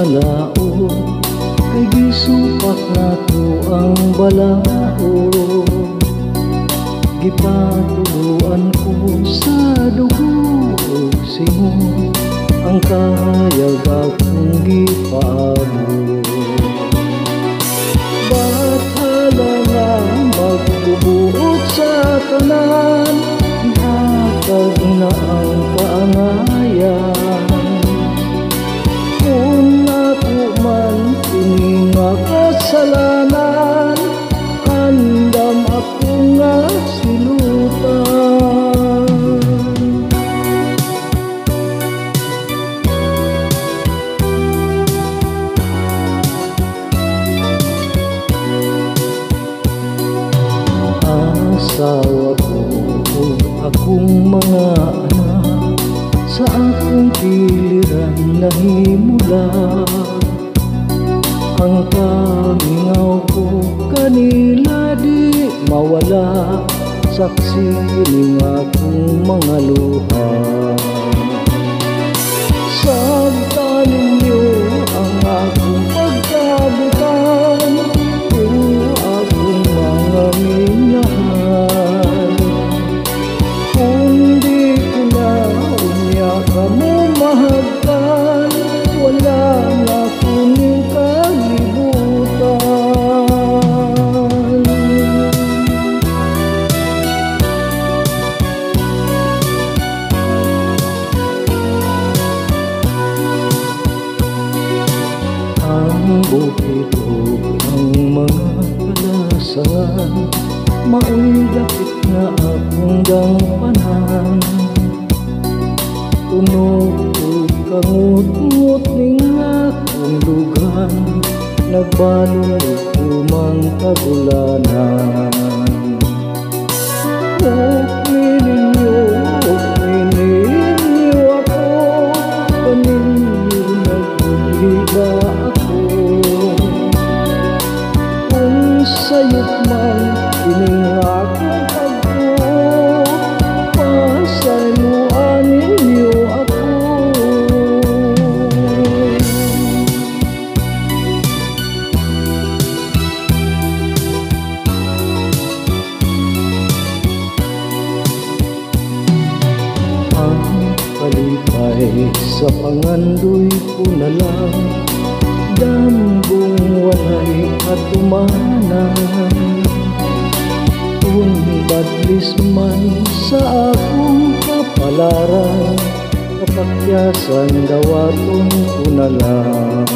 karon na alaon Kay gisupak na to ang balaod Gipatuluan ko sa dugo ug singo Ang kahayag akong gipaabot Bahala na magbubuot sa tanan? Ihatag na ang kaangayan akong mga anak. Sa akong piliran nahimula. Ang kamingaw ko kanila di mawala. Saksi ning akong mga luha. Sabta ninyo ang akong ang bukid ug ang mga kalasan Mao'y dakit nga akong gangpanan Tunog kangut-ngut ning akong lugan Nagbalong umang kagulanan Ukni sa pangandoy ko na lang Dambong walay katumanan Kung badlis man sa akong kapalaran Kapakyasan dawaton ko na lang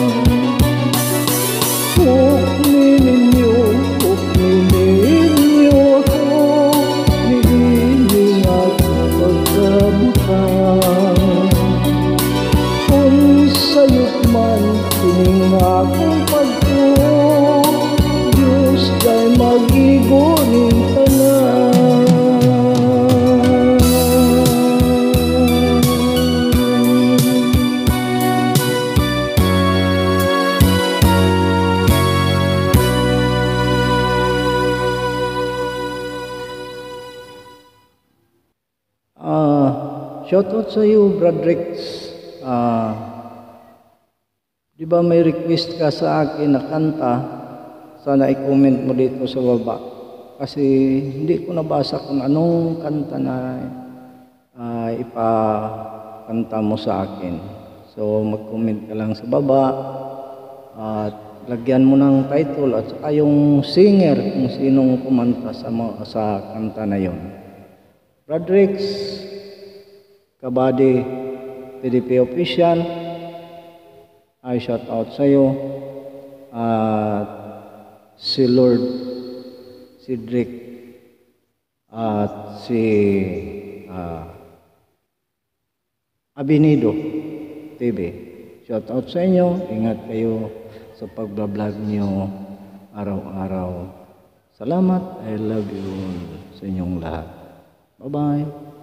shoutout sa iyo, Bradrex. Ah, di ba may request ka sa akin na kanta? Sana i-comment mo dito sa baba. Kasi hindi ko nabasa kung anong kanta na ah, ipakanta mo sa akin. So mag-comment ka lang sa baba at lagyan mo ng title at saka yung singer kung sinong kumanta sa, sa kanta na yon. Rodrix, Kabady, PDP Official, ay shout out sa iyo. At si Lord Cedric at si ah, Abinido TV. Shout out sa inyo. Ingat kayo sa pagbablog niyo araw-araw. Salamat. I love you sa inyong lahat. Bye-bye.